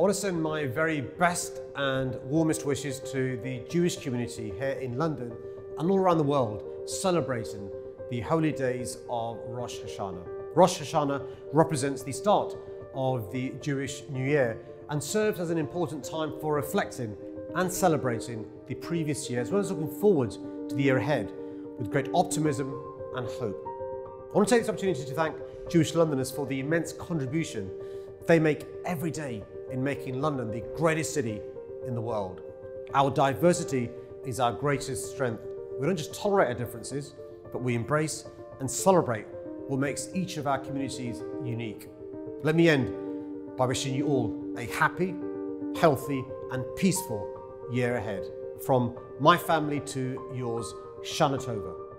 I want to send my very best and warmest wishes to the Jewish community here in London and all around the world celebrating the holy days of Rosh Hashanah. Rosh Hashanah represents the start of the Jewish New Year and serves as an important time for reflecting and celebrating the previous year as well as looking forward to the year ahead with great optimism and hope. I want to take this opportunity to thank Jewish Londoners for the immense contribution they make every day in making London the greatest city in the world. Our diversity is our greatest strength. We don't just tolerate our differences, but we embrace and celebrate what makes each of our communities unique. Let me end by wishing you all a happy, healthy, and peaceful year ahead. From my family to yours, Shana Tova.